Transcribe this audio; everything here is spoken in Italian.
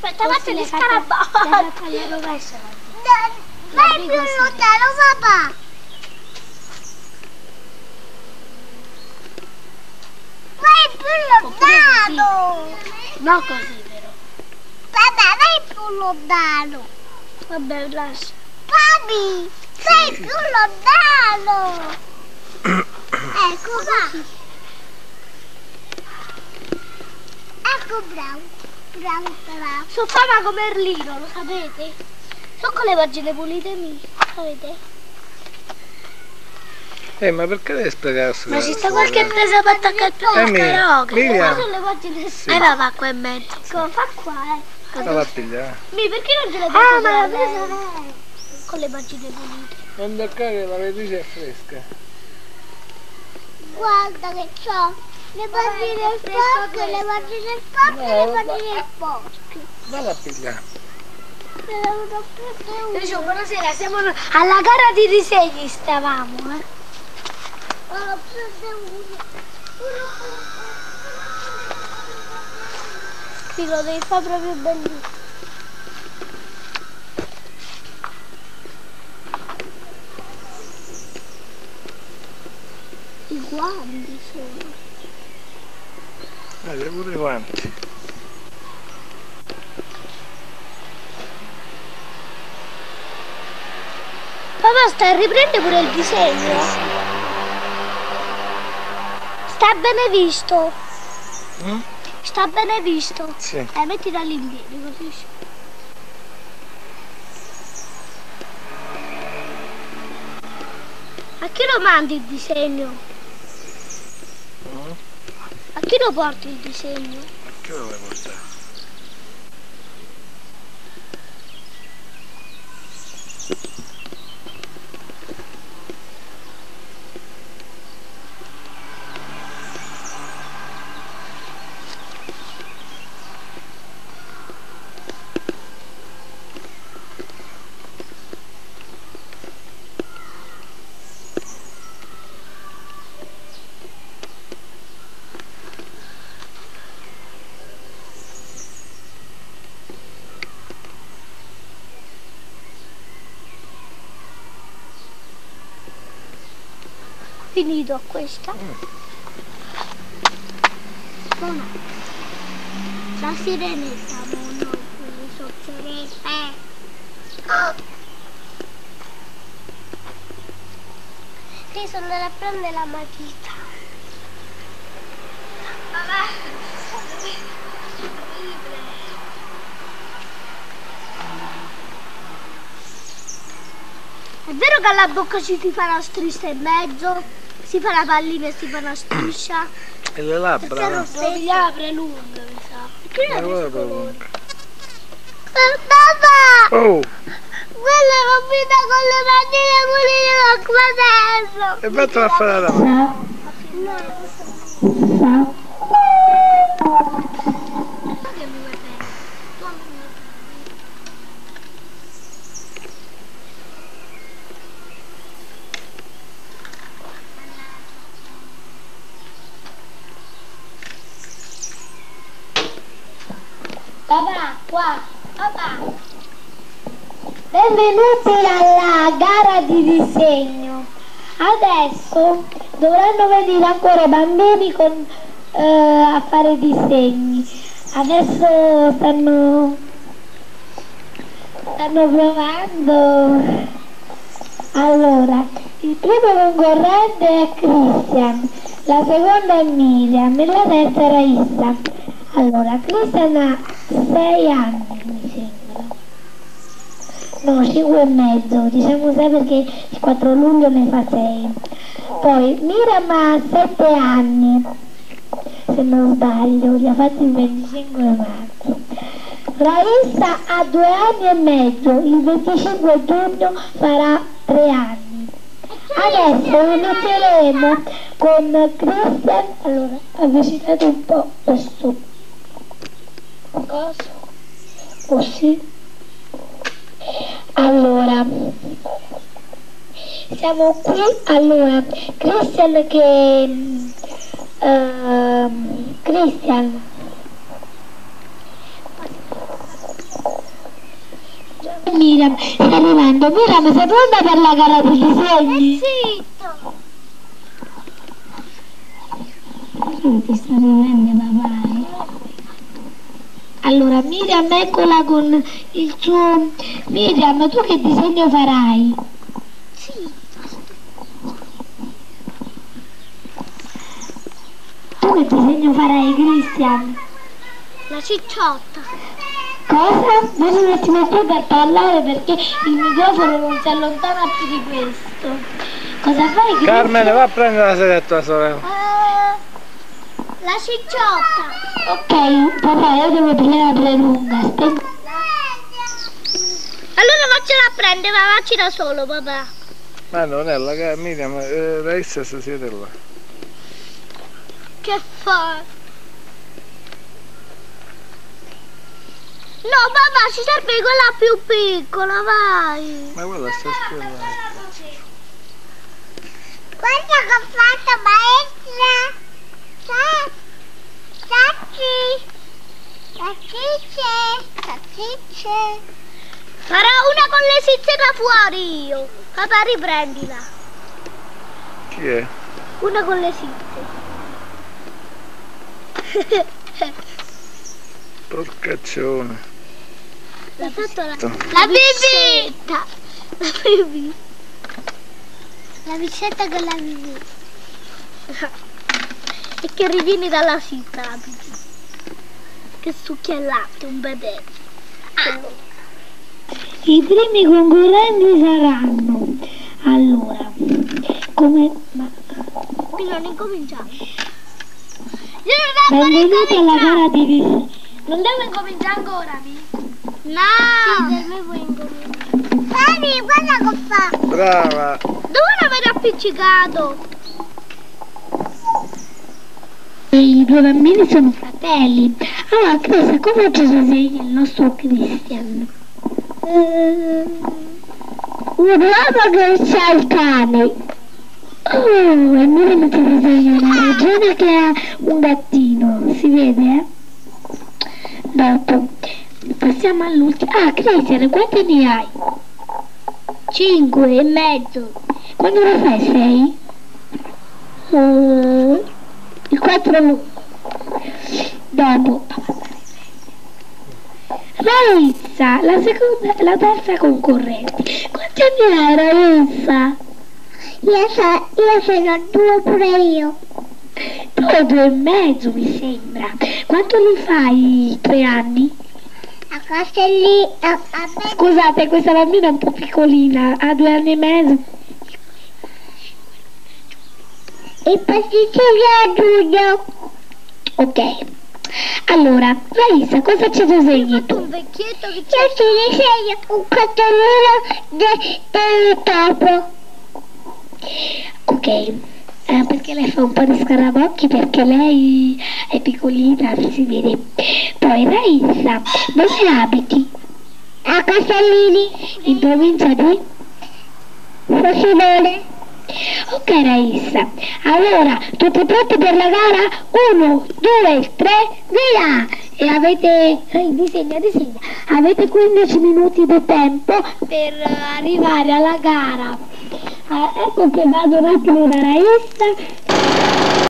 Aspetta, faccio gli scarabocchi. La rovescia. Vai più lontano, papà. Vai più lontano. No così però. Papà, vai più lontano. Vabbè, lascia. Papi, sei più lontano. ecco qua. Ecco bravo. Sono fama come Erlino, lo sapete? So con le pagine pulite mie, sapete? Eh, ma perché devi spiegare queste Ma ci sta qualche presa per attaccare il Eh, karaoke. Livia. Ma sono le pagine Sì. Eh, va qua in mezzo. Ecco, fa qua, eh. La va a pigliare. Mi, perché non ce l'hai Ah, presa ma la da lei? presa lei. Con le pagine pulite. Non toccare che la lavatrice è fresca. Guarda che c'ho le pagine sporche, le pagine sporche e le pagine sporche. Vado a pigliare. Dicevo, buonasera, siamo alla gara di disegni stavamo, eh. Sì, lo devi fare proprio bellissimo. I guanti sono. Vedi pure quanti. Papà, stai riprende pure il disegno. Sta bene visto. Mm? Sta bene visto. Sì. Eh, metti da lì in piedi, così. A chi lo mandi il disegno? Chi lo porti il disegno? Che lo vuoi portare? Finito questa. Buona. La sirenetta, non le soccerette. Sì, sono andata a prendere la matita. È vero che alla bocca ci si fa una striscia in mezzo? Si fa la pallina e si fa una striscia? E le labbra, no? Lo apre lunga, mi sa. Perché non è proprio. Papà! Oh! Quella è rompita con le manine pulite del fratello! E vattene a fare la mano. Papà, qua, papà. Benvenuti alla gara di disegno. Adesso dovranno venire ancora i bambini con, eh, a fare disegni. Adesso stanno, stanno provando. Allora, il primo concorrente è Christian, la seconda è Miriam e la terza è Raissa. Allora, Christian ha 6 anni, mi sembra. No, 5 e mezzo, diciamo 6 perché il 4 luglio ne fa 6. Poi Miriam ha 7 anni, se non sbaglio, li ha fatti il 25 marzo. Raissa ha 2 anni e mezzo, il 25 giugno farà 3 anni. Adesso inizieremo con Christian. Allora, avvicinate un po' questo cosa. Così. Allora, siamo qui. Allora, Christian che... ehm, Christian. Miriam, sta arrivando. Miriam, sei pronta per la gara dei disegni? Zitto. Sì, ti sta ridendo papà. Allora, Miriam, eccola con il suo... Miriam, tu che disegno farai? Zitto. Tu che disegno farai, Christian? La cicciotta. Cosa? Non un attimo più per parlare perché il microfono non si allontana più di questo. Cosa fai, Christian? Carmine, va a prendere la sedia a tua sorella. Eh, la cicciotta. Ok, papà, io devo prendere lunga. Aspetta. Allora vaccela a prendere, ma vacci da solo, papà. Ma non è la gara, Miriam, eh, Raissa si siede là. Che fa? No, papà, ci serve quella più piccola, vai. Ma guarda, sta scrivendo. Guarda che ho fatto, maestra. Tacci. Taccice. Taccice. Farò una con le sizze da fuori io. Papà, riprendila. Chi è? Una con le sizze. Porcaccione. L'ha fatto la... La bibita! La bibita! La bicetta con la bibita. E che rivieni dalla bibita. Che succhia il latte, un bebè. Allora, I primi concorrenti saranno... Allora, come... Ma... qui non incominciamo. Io non devo Benvenuti alla incominciare. gara di disegno. Non devo incominciare ancora, mi? No! Sì, vuoi incominciare. Dani, guarda che fa! Brava! Dove l'avete appiccicato? I due bambini sono fratelli. Allora, Chris, come ci disegna il nostro Christian? Eh, un uomo che c'ha il cane. Oh, e Miriam ti disegna una regione che ha un gattino, si vede, eh? Dopo, passiamo all'ultimo. Ah, Christian, quanti ne hai? Cinque e mezzo. Quando lo fai sei? Eh, il 4 lungo. Dopo. Raissa, la seconda, la terza concorrente. Quanti anni hai Raissa? Io, so, io sono due pure io. Tu due e mezzo mi sembra. Quanto li fai tre anni? A casa lì, a, a me Scusate, questa bambina è un po' piccolina, ha due anni e mezzo. il pasticciere a giugno. Ok. Allora, Raissa, cosa ci disegni tu? Un vecchietto che c'è. Io ti disegno un cartellino del topo. Ok, eh, perché lei fa un po' di scarabocchi perché lei è piccolina, si vede. Poi Raissa, dove abiti? A Castellini, In provincia di? Frosinone. Ok Raissa, allora tutti pronti per la gara? Uno, due, tre, via! E avete, eh, disegna, disegna, avete 15 minuti di tempo per eh, arrivare alla gara. Ah, ecco che vado un attimo da Raissa